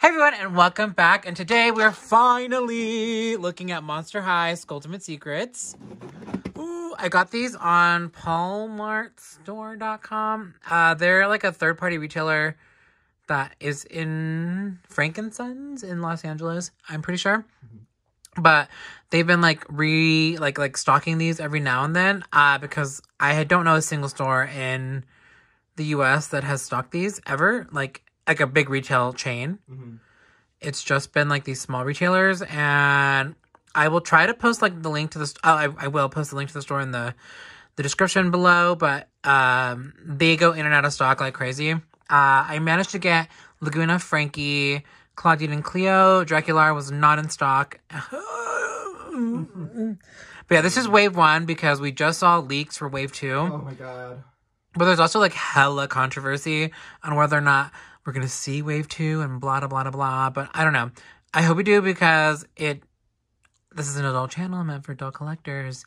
Hey everyone, and welcome back. And today we're finally looking at Monster High Skulltimate Secrets. Ooh, I got these on PaulMartStore.com. Uh, they're like a third party retailer that is in Frankincense in Los Angeles, I'm pretty sure. But they've been like re like like stocking these every now and then uh because I don't know a single store in the US that has stocked these ever like like a big retail chain. It's just been like these small retailers and I will try to post like the link to the st- oh, I I will post the link to the store in the the description below, but um they go in and out of stock like crazy. Uh I managed to get Lagoona Frankie, Clawdeen and Cleo, Draculaura was not in stock. But yeah, this is wave one because we just saw leaks for wave two. Oh my god. But there's also like hella controversy on whether or not we're gonna see wave two and blah blah blah blah blah. But I don't know. I hope we do because it. This is an adult channel meant for adult collectors.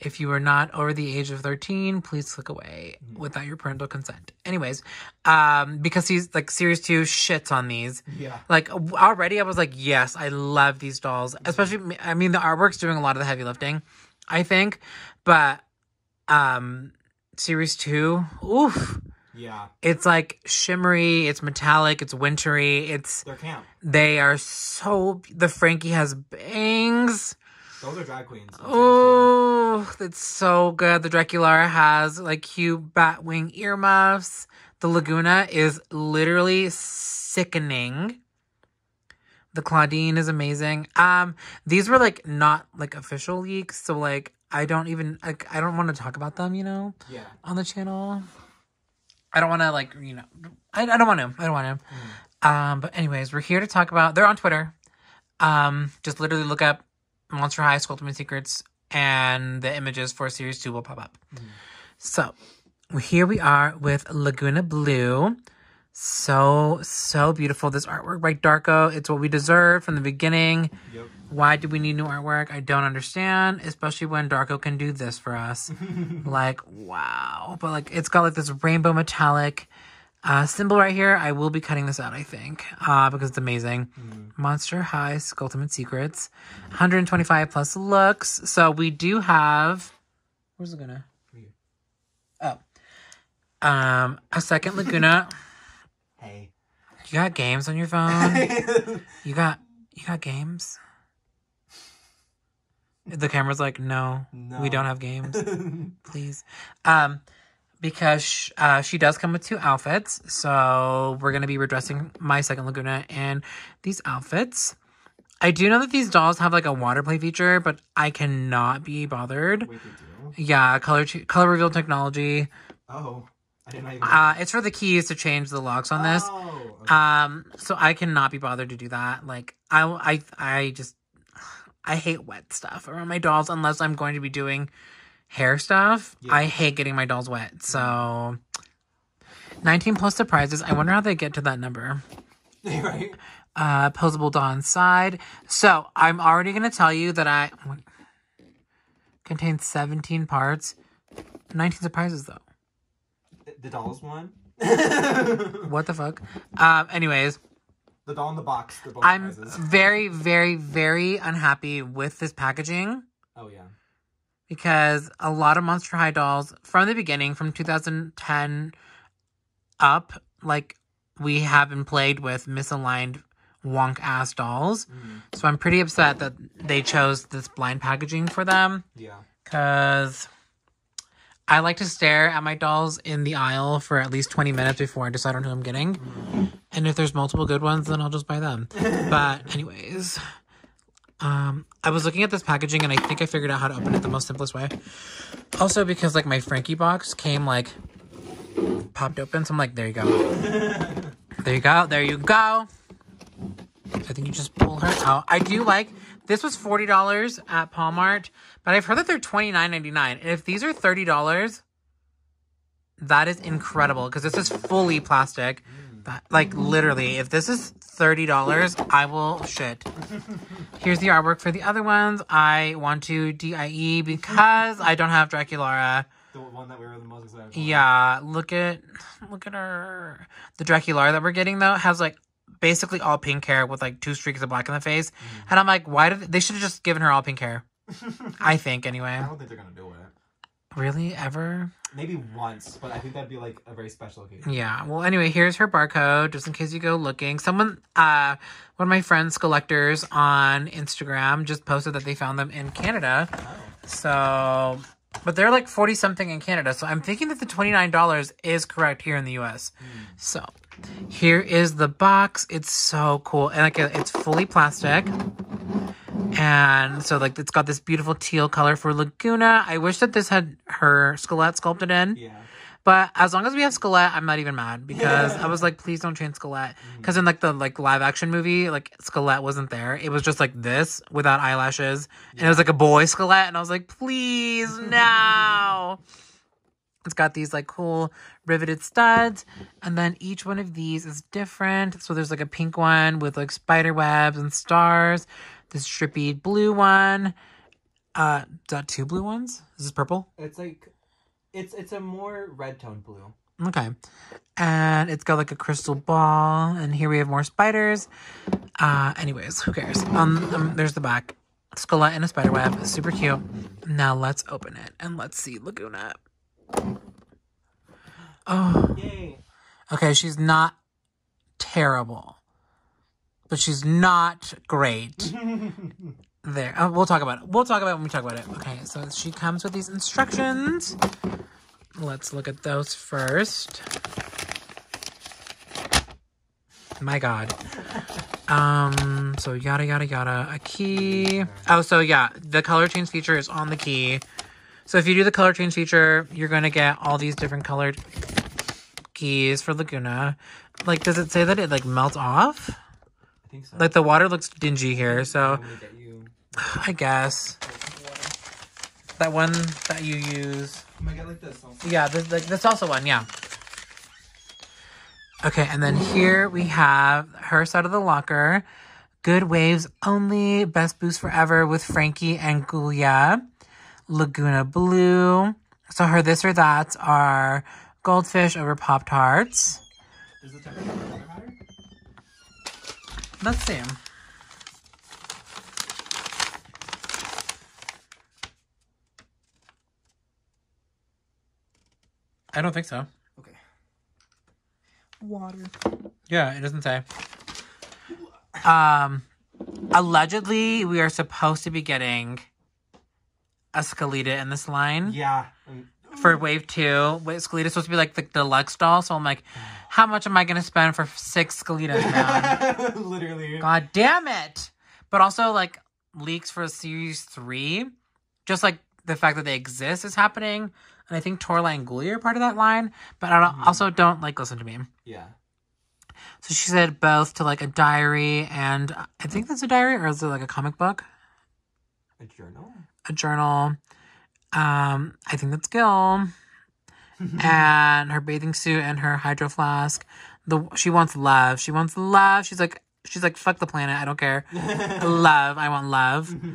If you are not over the age of thirteen, please click away without your parental consent. Anyways, um, because he's like series two shits on these. Yeah. Like already, I was like, yes, I love these dolls. Especially, I mean, the artwork's doing a lot of the heavy lifting, I think. But um, series two, oof, Yeah. it's like shimmery, it's metallic, it's wintry. It's They're camp. they are so. The Frankie has bangs. Those are drag queens. Oh, it's so good. The Draculaura has like cute bat wing earmuffs. The Lagoona is literally sickening. The Clawdeen is amazing. Um, these were like not like official leaks, so like I don't even like I don't want to talk about them, you know, Yeah. on the channel. I don't want to like you know I, I don't want to I don't want to. Um, but anyways, we're here to talk about. They're on Twitter. Um, just literally look up Monster High Skulltimate Secrets, and the images for Series Two will pop up. So here we are with Lagoona Blue. So so beautiful. This artwork by Darko. It's what we deserve from the beginning. Yep. Why do we need new artwork? I don't understand, especially when Darko can do this for us. like, wow. But like it's got like this rainbow metallic uh symbol right here. I will be cutting this out, I think. Uh because it's amazing. Monster High Skulltimate Secrets. 125 plus looks. So we do have where's Lagoona? Oh. Um a second Lagoona. You got games on your phone? You got you got games? The camera's like, no, No. we don't have games. Please. Um because sh- uh, she does come with two outfits, so we're gonna be redressing my second Lagoona in these outfits. I do know that these dolls have like a water play feature, but I cannot be bothered. Wait? Yeah, color ch- color reveal technology. Oh. I didn't know you Uh, it's for the keys to change the locks on this. Oh. okay. Um, so I cannot be bothered to do that. Like I, I, I just, I hate wet stuff around my dolls unless I'm going to be doing hair stuff. Yeah. I hate getting my dolls wet. So, 19 plus surprises. I wonder how they get to that number. right? Uh, posable Dawn side. So I'm already gonna tell you that I contains 17 parts. 19 surprises though. The- dolls one? What the fuck? Um, anyways. the doll in the box. The I'm prizes. very, very, very unhappy with this packaging Oh, yeah. because a lot of Monster High dolls from the beginning, from 2010 up, like we have been played with misaligned wonk ass dolls. So I'm pretty upset that they chose this blind packaging for them Yeah. because I like to stare at my dolls in the aisle for at least 20 minutes before I decide on who I'm getting. And if there's multiple good ones, then I'll just buy them. but, anyways, um, I was looking at this packaging and I think I figured out how to open it the most simplest way. Also, because like my Frankie box came like popped open, so I'm like, there you go. there you go. There you go. I think you just pull her out. I do like this was forty dollars at PaulMart, but I've heard that they're twenty nine ninety nine. And if these are thirty dollars, that is incredible because this is fully plastic. Like literally, if this is thirty dollars, I will shit. Here's the artwork for the other ones. I want to DIE because I don't have Draculaura. The one that we were the most excited for. Yeah, look at look at her. The Draculaura that we're getting though has like basically all pink hair with like two streaks of black in the face. And I'm like, why did they should have just given her all pink hair? I think anyway. I don't think they're gonna do it. Really? Ever? Maybe once, but I think that'd be like a very special occasion. Yeah. Well, anyway, here's her barcode, just in case you go looking. Someone, uh, one of my friends, collectors on Instagram, just posted that they found them in Canada. Oh. So, but they're like forty something in Canada. So I'm thinking that the twenty nine dollars is correct here in the U.S. So, here is the box. It's so cool, and like it's fully plastic. And so, like, it's got this beautiful teal color for Lagoona. I wish that this had her Skullette sculpted in. Yeah. But as long as we have Skullette, I'm not even mad because I was like, please don't change Skullette. Because in like the like live action movie, like Skullette wasn't there. It was just like this without eyelashes, and it was like a boy Skullette, and I was like, please no. It's got these like cool riveted studs, and then each one of these is different. So there's like a pink one with like spider webs and stars. This drippy blue one. Uh, is that two blue ones? Is this purple? It's like, it's it's a more red tone blue. Okay. And it's got like a crystal ball. And here we have more spiders. Uh, anyways, who cares? Um, um there's the back. Skullette and a spider web. Super cute. Now let's open it and let's see Lagoona. Oh, Yay! okay. She's not terrible, but she's not great. There. Uh, we'll talk about it. We'll talk about it when we talk about it. Okay, so she comes with these instructions. Let's look at those first. My God. Um, so yada yada yada. A key. Oh, so yeah, the color change feature is on the key. So if you do the color change feature, you're gonna get all these different colored keys for Lagoona. Like, does it say that it like melts off? I think so. Like the water looks dingy here, so I'm gonna get you. I guess that one that you use. Gonna get like this. Also. Yeah, this, like, that's also one. Yeah. Okay, and then here we have her side of the locker. Good waves only. Best boost forever with Frankie and Ghoulia. Lagoona Blue. So her this or that are goldfish over Pop Tarts. Does the temperature really? Let's see. I don't think so. Okay. Water. Yeah, it doesn't say. Um, allegedly, we are supposed to be getting a Skelita in this line Yeah. for wave two. Wait, Skelita's supposed to be like the deluxe doll, so I'm like, how much am I gonna spend for six Skelitas, man? Literally. God damn it! But also, like, leaks for a series three, just like the fact that they exist is happening. And I think Toralei and Ghoulie are part of that line. But I don't, also don't, like, listen to me. Yeah. So she said both to, like, a diary and I think that's a diary or is it, like, a comic book? A journal. A journal. Um, I think that's Gil. and her bathing suit and her hydro flask. The she wants love. She wants love. She's like she's like fuck the planet. I don't care. love. I want love.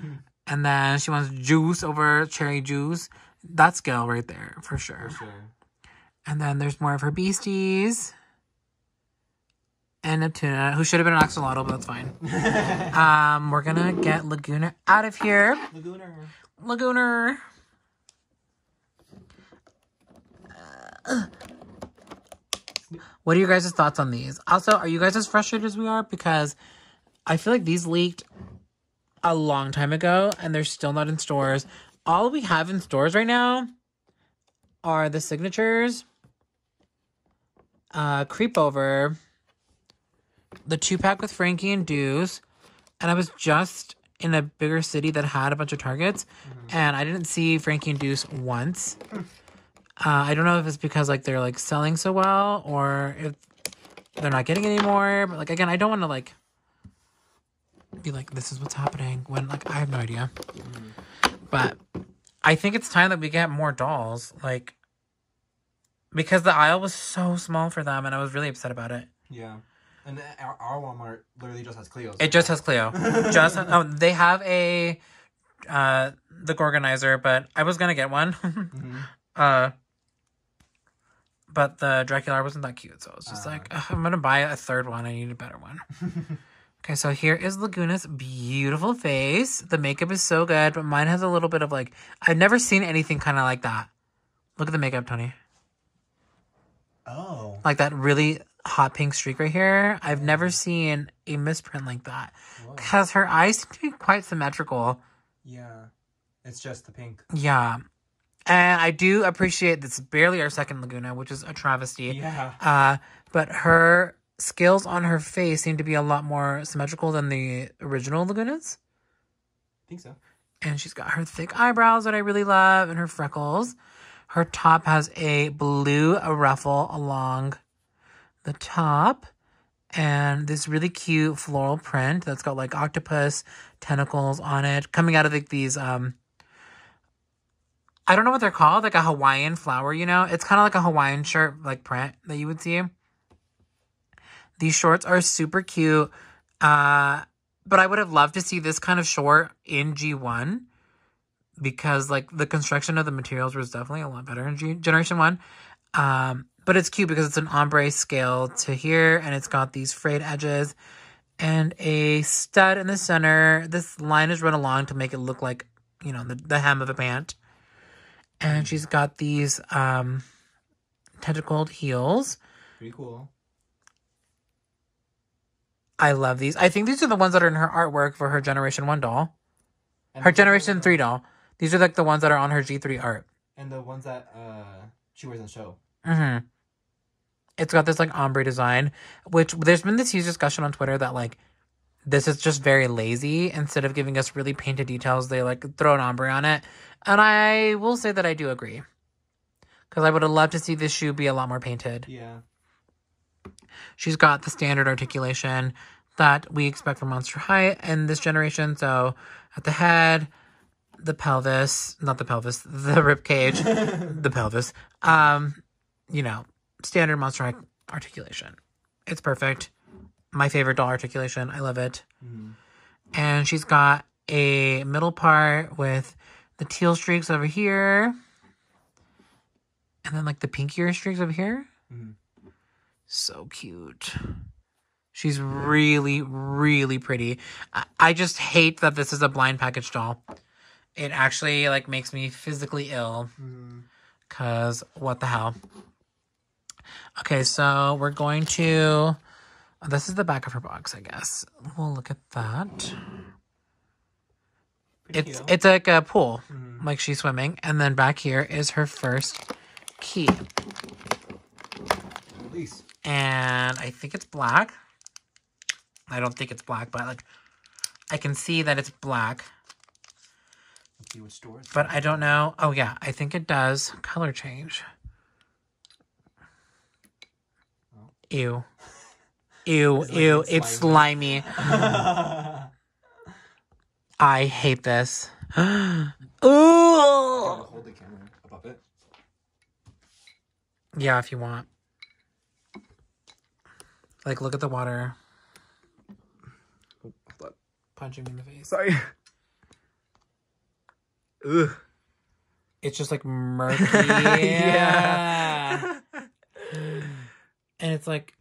And then she wants juice over cherry juice. That's Gil right there for sure. For sure. And then there's more of her beasties. And Neptuna, who should have been an axolotl, but that's fine. um, we're gonna get Lagoona out of here. Lagoona. Lagooner. What are you guys' thoughts on these? Also, are you guys as frustrated as we are? Because I feel like these leaked a long time ago and they're still not in stores. All we have in stores right now are the signatures, uh, Creep Over, the two pack with Frankie and Deuce, and I was just in a bigger city that had a bunch of Targets, and I didn't see Frankie and Deuce once. Uh, I don't know if it's because like they're like selling so well or if they're not getting any more. But like again, I don't want to like be like this is what's happening when like I have no idea. But I think it's time that we get more dolls, like because the aisle was so small for them, and I was really upset about it. Yeah. And our, our Walmart literally just has Cleo. It just has Cleo. just oh, they have a uh the Gorganizer, but I was gonna get one. Mhm. uh but the Draculaura wasn't that cute. So I was just Ah. like, "Ugh, I'm gonna buy a third one. I need a better one. okay, so here is Lagoona's beautiful face. The makeup is so good, but mine has a little bit of like I've never seen anything kind of like that. Look at the makeup, Tony. Oh. Like that really hot pink streak right here. I've never seen a misprint like that because her eyes seem to be quite symmetrical. Yeah. It's just the pink. Yeah. And I do appreciate this barely our second Lagoona, which is a travesty. Yeah. Uh, but her scales on her face seem to be a lot more symmetrical than the original Lagoonas. I think so. And she's got her thick eyebrows that I really love and her freckles. Her top has a blue ruffle along the top and this really cute floral print that's got like octopus tentacles on it coming out of like these um I don't know what they're called, like a Hawaiian flower, you know? It's kind of like a Hawaiian shirt like print that you would see. These shorts are super cute. Uh but I would have loved to see this kind of short in G1 because like the construction of the materials was definitely a lot better in G- Generation 1. Um but it's cute because it's an ombre scale to here and it's got these frayed edges and a stud in the center. This line is run along to make it look like, you know, the, the hem of a pant. And she's got these um tentacled heels. Pretty cool. I love these. I think these are the ones that are in her artwork for her Generation 1 doll. And Her Generation 3 doll. These are like the ones that are on her G3 art. And the ones that uh she wears in the show. hmm It's got this like ombre design, which there's been this huge discussion on Twitter that like this is just very lazy. Instead of giving us really painted details, they like throw an ombre on it. And I will say that I do agree. Because I would have loved to see this shoe be a lot more painted. Yeah. She's got the standard articulation that we expect from Monster High in this generation. So at the head, the pelvis, not the pelvis, the rib cage, the pelvis. Um, you know, standard Monster High articulation. It's perfect. My favorite doll articulation. I love it. Mhm. And she's got a middle part with the teal streaks over here. And then like the pinkier streaks over here. Mhm. So cute. She's really, really pretty. I, just hate that this is a blind package doll. It actually like makes me physically ill. Mhm. Cause what the hell? Okay, so we're going to. This is the back of her box, I guess. We'll look at that. Pretty It's cute. it's like a pool, Mhm. like she's swimming, and then back here is her first key, Release. and I think it's black. I don't think it's black, but like I can see that it's black, Let's see which stores. but I don't know. Oh yeah, I think it does color change. Oh. Ew. Ew, It's like ew, it's it's slimy. I hate this. Ooh. hold the camera above it. Yeah, if you want. Like, look at the water up. punching me in the face. Sorry. Ugh. It's just like murky. Yeah. and it's like,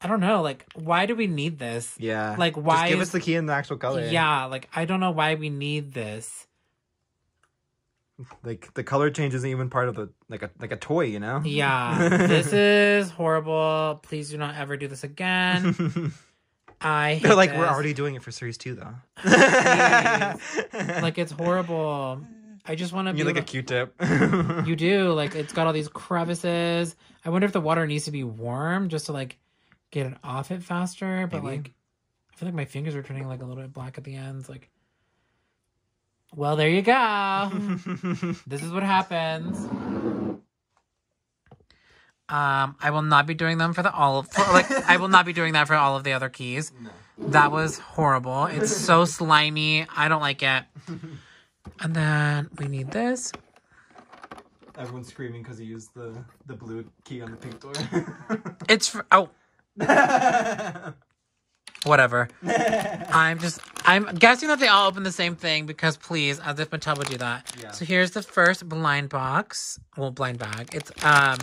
I don't know. Like, why do we need this? Yeah. Like, why Just give is- us the key in the actual color. Yeah, like, I don't know why we need this. Like the color change isn't even part of the like a like a toy, you know? Yeah, this is horrible. Please do not ever do this again. I hate They're like, we're already doing it for series two though. like it's horrible. I just want to you be need like a able- Q-tip. You do like it's got all these crevices. I wonder if the water needs to be warm just to like get it off it faster. But Maybe. like, I feel like my fingers are turning like a little bit black at the ends. Like, well, there you go. this is what happens. Um, I will not be doing them for the all for, like I will not be doing that for all of the other keys. That was horrible. It's so slimy. I don't like it. And then we need this. Everyone's screaming because he used the the blue key on the pink door. It's for, oh whatever. I'm just I'm guessing that they all open the same thing because please, as if Mattel would do that. Yeah. So here's the first blind box. Well, blind bag. It's um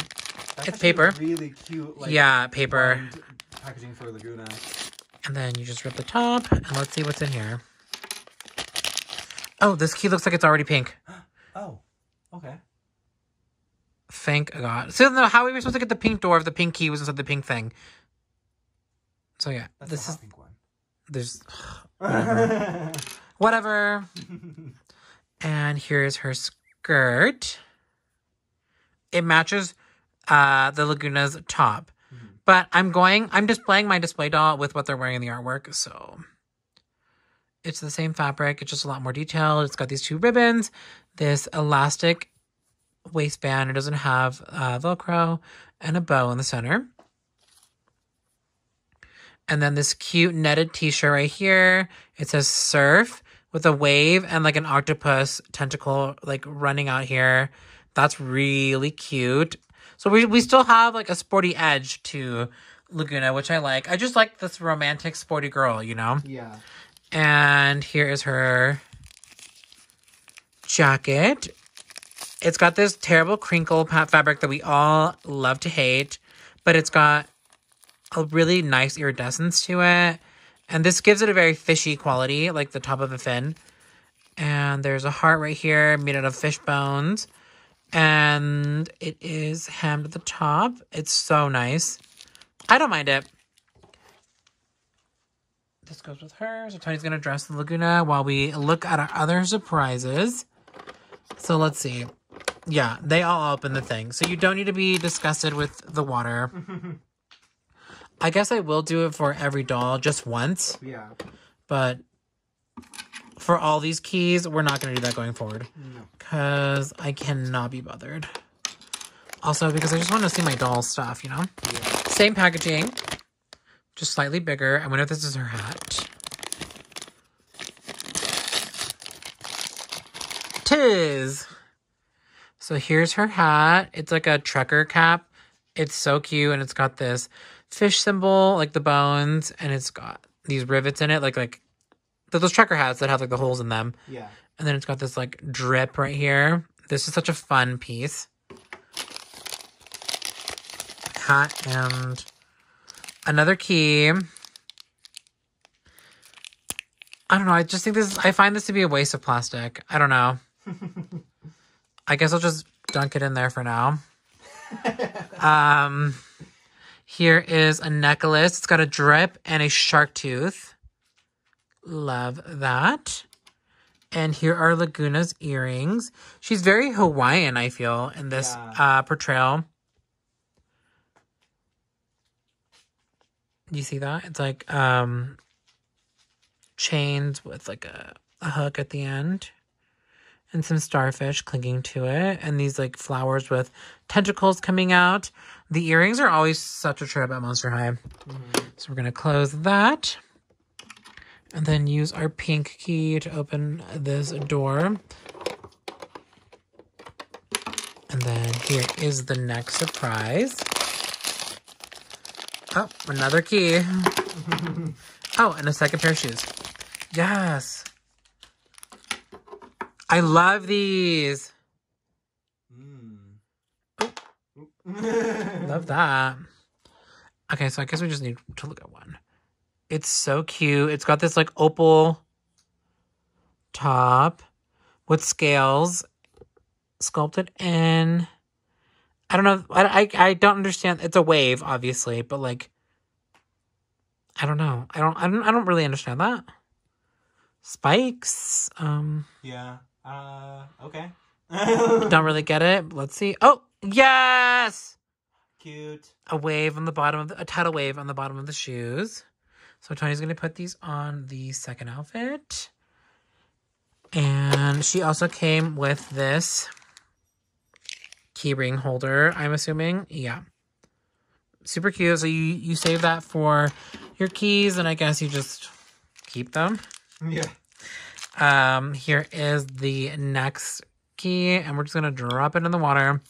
That's It's paper. Really cute. Like, yeah, paper. packaging for Lagoona. And then you just rip the top, and let's see what's in here. Oh, this key looks like it's already pink. Oh, okay. Thank God. So, no, how are we supposed to get the pink door if the pink key was inside the pink thing? So, yeah, That's this is, one. there's, whatever. And here's her skirt. It matches uh, the Lagoona's top. But I'm going, I'm displaying my display doll with what they're wearing in the artwork. So it's the same fabric. It's just a lot more detailed. It's got these two ribbons, this elastic waistband. It doesn't have uh, Velcro and a bow in the center. And then this cute netted t-shirt right here. It says surf with a wave and like an octopus tentacle like running out here. That's really cute. So we we still have like a sporty edge to Lagoona, which I like. I just like this romantic sporty girl, you know? Yeah. And here is her jacket. It's got this terrible crinkle fabric that we all love to hate, but it's got a really nice iridescence to it. And this gives it a very fishy quality, like the top of a fin. And there's a heart right here made out of fish bones. And it is hemmed at the top. It's so nice. I don't mind it. This goes with her. So Tony's gonna dress the Lagoona while we look at our other surprises. So let's see. Yeah, they all open the thing. So you don't need to be disgusted with the water. I guess I will do it for every doll just once, Yeah. but for all these keys, we're not gonna do that going forward. No. Cause I cannot be bothered. Also, because I just want to see my doll stuff, you know? Yeah. Same packaging, just slightly bigger. I wonder if this is her hat. Tis. So here's her hat. It's like a trucker cap. It's so cute, and it's got this fish symbol, like the bones, and it's got these rivets in it, like like those trucker hats that have like the holes in them. Yeah. And then it's got this like drip right here. This is such a fun piece. Hat and another key. I don't know. I just think this I find this to be a waste of plastic. I don't know. I guess I'll just dunk it in there for now. um, here is a necklace. It's got a drip and a shark tooth. Love that. And here are Lagoona's earrings. She's very Hawaiian, I feel, in this Yeah. uh, portrayal. Do you see that? It's like um chains with like a, a hook at the end. And some starfish clinging to it. And these like flowers with tentacles coming out. The earrings are always such a trip at Monster High. Mm-hmm. So we're gonna close that. And then use our pink key to open this door. And then here is the next surprise. Oh, another key. oh, and a second pair of shoes. Yes. I love these. Mm. Love that. Okay, so I guess we just need to look at one. It's so cute. It's got this like opal top with scales sculpted in. I don't know. I, I, I don't understand. It's a wave, obviously, but like, I don't know. I don't, I don't, I don't really understand that. Spikes. Um, Yeah. Uh. Okay. don't really get it. Let's see. Oh, yes! Cute. a wave on the bottom of the, a tidal wave on the bottom of the shoes. So Tony's gonna put these on the second outfit. And she also came with this keyring holder, I'm assuming. Yeah. Super cute. So you, you save that for your keys and I guess you just keep them. Yeah. Um, here is the next key, and we're just gonna drop it in the water.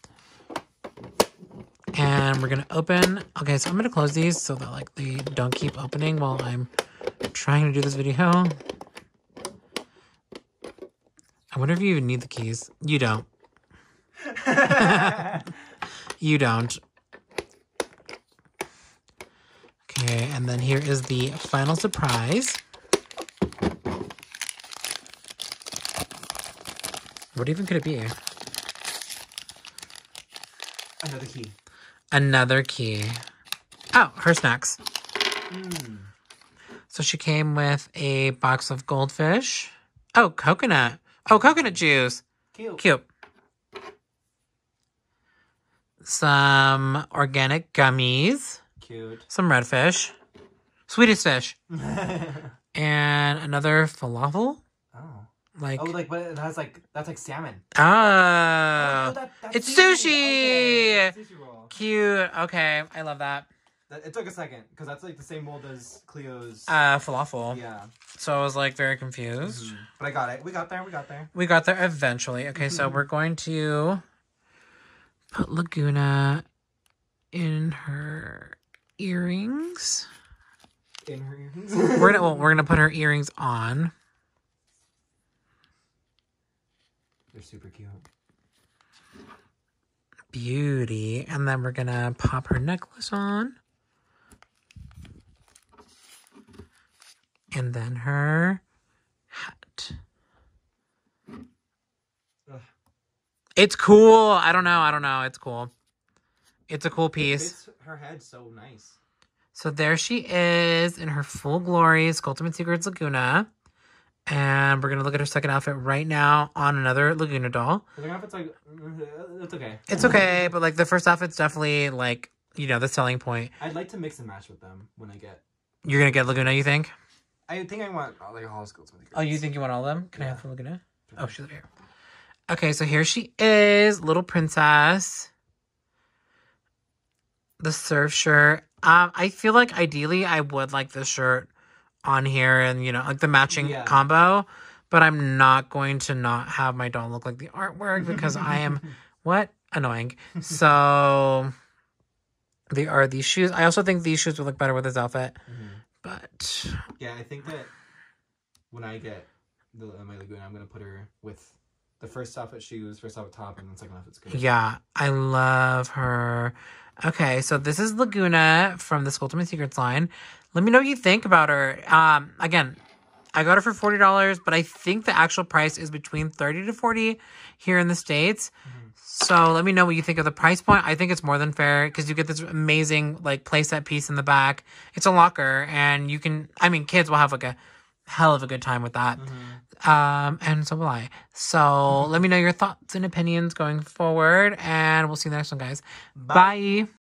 And we're gonna open. Okay, so I'm gonna close these so that like they don't keep opening while I'm trying to do this video. I wonder if you even need the keys. You don't. You don't. Okay, and then here is the final surprise. What even could it be? Another key. Another key. Oh, her snacks. Mm. So she came with a box of goldfish. Oh, coconut. Oh, coconut juice. Cute. Cute. Some organic gummies. Cute. Some redfish. Sweetest fish. oh. And another falafel. Oh. Like, Oh, like but it has like that's like salmon. oh, that- that's it's sushi! Okay, it's sushi. Cute. Okay, I love that. It took a second because that's like the same mold as Cleo's. Uh, falafel. yeah. So I was like very confused. Mhm. But I got it. We got there. We got there. We got there eventually. Okay, so we're going to put Lagoona in her earrings. In her earrings. We're gonna well, we're gonna put her earrings on. They're super cute. Beauty. And then we're gonna pop her necklace on. And then her hat. Ugh. It's cool. I don't know. I don't know. It's cool. It's a cool piece. her head so nice. So there she is in her full glory, Skulltimate Secrets Lagoona. And we're gonna look at her second outfit right now on another Lagoona doll. I don't it's like uh, it's okay. It's okay, but like the first outfit's definitely like, you know, the selling point. I'd like to mix and match with them when I get. You're gonna get Lagoona, you think? I think I want like a Hollis Goldsmith. Oh, you think you want all of them? Can I Yeah. have the Lagoona? Oh, she's over here. Okay, so here she is, little princess. The surf shirt. Um, I feel like ideally I would like this shirt on here and you know, like the matching Yeah. combo. But I'm not going to not have my doll look like the artwork because I am what? Annoying. So they are these shoes. I also think these shoes would look better with this outfit. Mhm. But Yeah, I think that when I get the my Lagoona, I'm gonna put her with the first outfit shoes, first outfit top, and then second outfit's good. Yeah, I love her. Okay, so this is Lagoona from the Skulltimate Secrets line. Let me know what you think about her. Um, again, I got her for forty dollars, but I think the actual price is between thirty to forty here in the states. So let me know what you think of the price point. I think it's more than fair because you get this amazing like playset piece in the back. It's a locker, and you can. I mean, kids will have like a hell of a good time with that. Mhm. Um, and so will I. So let me know your thoughts and opinions going forward, and we'll see you in the next one, guys. Bye.